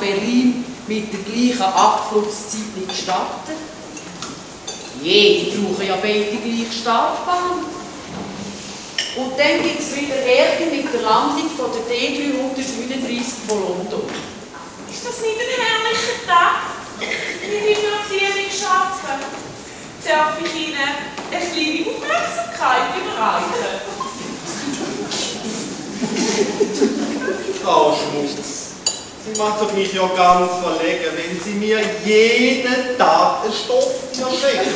Berlin mit der gleichen Abflugszeit nicht starten? Je, die brauchen ja beide die gleiche Startbahn. Und dann gibt es wieder Ärger mit der Landung von der D339 von London. Ist das nicht ein herrlicher Tag? Liebe Finanzierungsschaften, darf ich Ihnen eine kleine Aufmerksamkeit überreichen? Frau Schmutz, Sie macht mich ja ganz verlegen, wenn Sie mir jeden Tag einen Stoff hier schicken.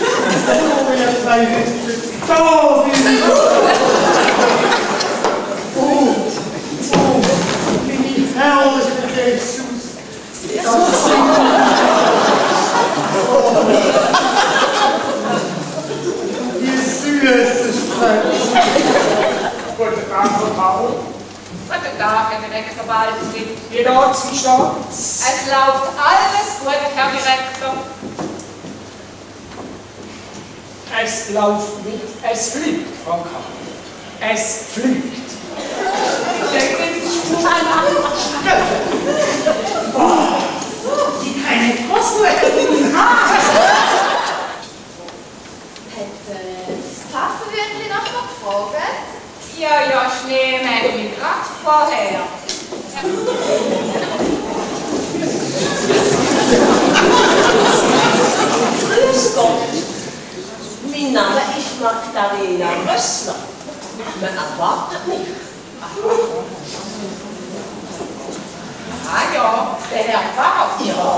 Oh, ihr zwei Hütchen. Da sind sie. Oh, oh, mein herrlicher Jesus. Das sind Die süße Strecke. Guten Tag, Frau Paul. Guten Tag, Herr Direktor Baldwin. Wie geht's im Stand? Es läuft alles gut, Herr Direktor. Es läuft nicht, es fliegt, Frau Kahl. Es fliegt. Sie keine Großmutter Hat äh, das Pfaffenwürtli noch mal gefragt? Ja, ja, gerade vorher. Grüß Gott. Mein Name ist Magdalena Rössler. Man erwartet mich. Ah ja, der Herr Pfaff. Ja.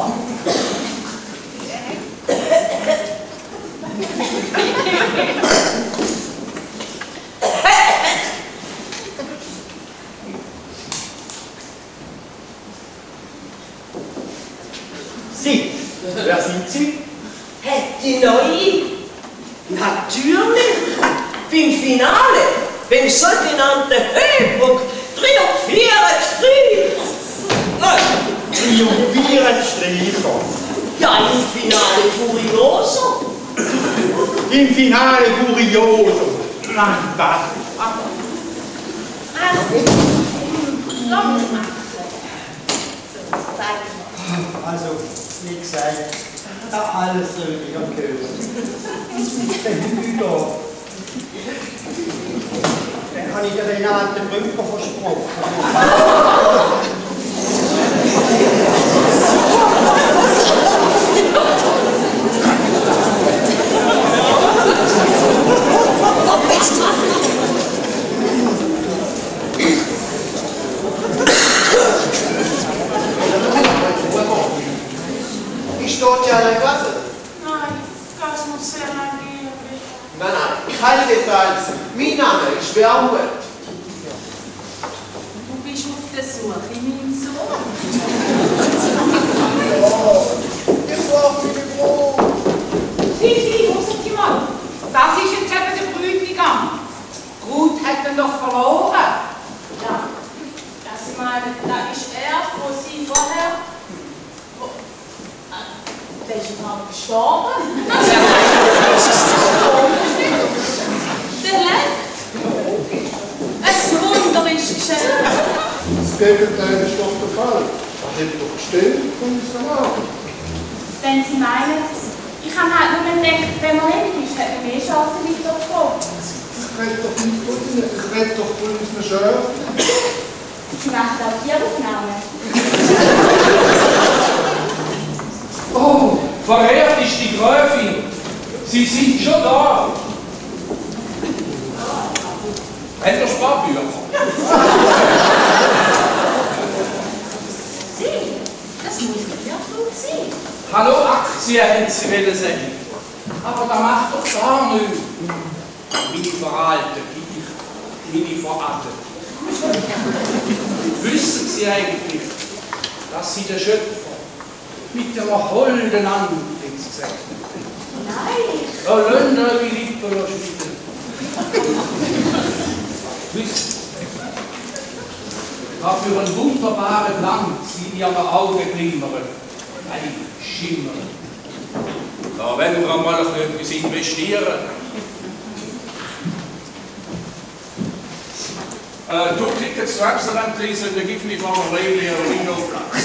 Sie, wer sind Sie? Die neue? Natürlich. Beim Finale, beim sogenannten Höhepunkt, triumphieren Streicher. Nein, Triumphierend Streicher. ja, im Finale Furioso. Im Finale Furioso. Nein, was? Also, wie gesagt, alles soll wieder gehört. Der Hüter, den habe ich der Renate Brücker versprochen. Ich dort ja an der Kasse. Nein, das muss sehr lang gehen. Nein, nein, keine Details. Mein Name ist Wermut. Du bist auf der Suche, mein Sohn. Ich brauche mich froh. Sisi, hören Sie mal. Das ist jetzt eben der Bräutigam. Ruth hat ihn doch verloren. Ja, das meine, da ist er, wo sie vorher. Wo, äh, der ist gerade gestorben. der lebt. Ein Wunder ist geschehen. Das Gegenteil ist doch Fall. Er hat doch gestimmt von unserem Abend. Wenn Sie meinen, ich habe halt nur gedacht, wenn man ehrlich ist, hat man mehr Chancen weiterzukommen. Ich rede doch nicht von Ihnen, ich rede doch von unseren Schöpfen. Sie machen auch Tieraufnahmen. Oh, verehrt ist die Gräfin. Sie sind schon da. Hat er Sparbücher? Sie? Das muss ja gut sein. Hallo Aktien, hätte sie wollen sagen. Aber da macht doch gar nichts. Meine Veralten, ich, meine Veralten. Wissen Sie eigentlich, dass Sie den Schöpfer mit der holden Antlitz gesagt haben? Nein. Da lassen wir eure Lippen schwitten. Wissen Sie, was für einen wunderbaren Glanz in Ihren Augen glimmern, ein Schimmern. Da werden wir mal etwas investieren. Äh, du Tickets zu Amsterdam lesen, dann gib mir mal eine Regel Rino-Platz.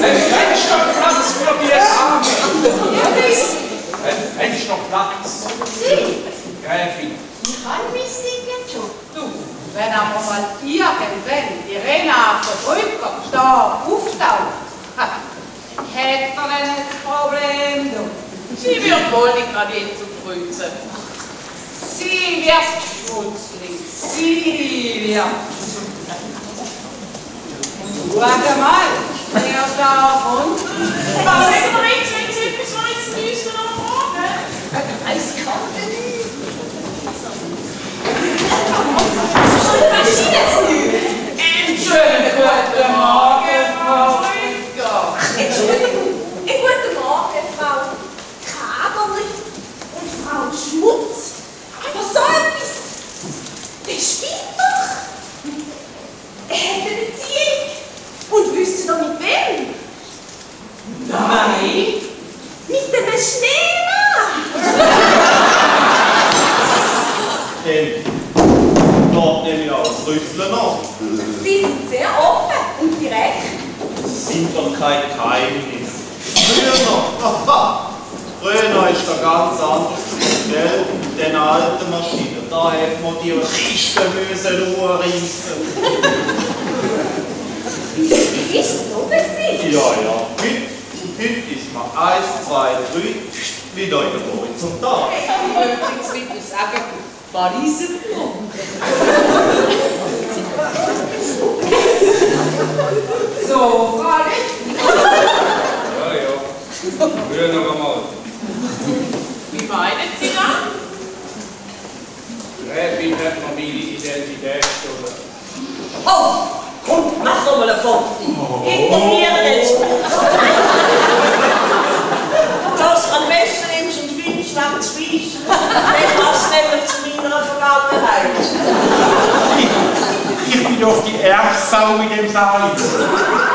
Hättest du noch Platz für die Arme? Ein Fensterplatz. Gräfin. Ich kann mich nicht schon. Du, wenn aber mal irgendwann die Rena verfolgt, da auftaucht, hätte er dann ein Problem. Sie wird wohl nicht gerade jetzt auf Kreuzen. Sie wird schmutzlig. Sie wird. Schau mal, wer da kommt. Was sagen wir jetzt, wenn Sie etwas weiss, müssen wir noch fragen? Weiß ich auch nicht. Schönen guten Morgen, Frau Brücker. Entschuldigung. Einen guten Morgen, Frau Kaberli und Frau Schmutz. Aber so etwas, das stimmt doch. Er hat eine Beziehung. Und wisst ihr noch mit wem? Nein. Mit dem Schneemann. Denn dort nehme ich auch das Rüsseln noch. Sie sind sehr offen und direkt. Sind doch kein Geheimnis. Früher früher noch ist da ganz anders. Gell? Mit den alten Maschinen, da hätte man die Kisten müssen. Wie ist gewesen? Ja, ja, heute, heute ist man eins, zwei, drei, wieder in der Horizontal. Ich würde jetzt wieder sagen, Pariser Blond. So, Licht. Ja, ja. Früher noch einmal. Wie meinen Sie das? Gräfin hat meine Identität gestohlen. Oh, komm, mach doch mal Foto. Ignoriere. Das Ich bin doch die Erbsau in dem Saal.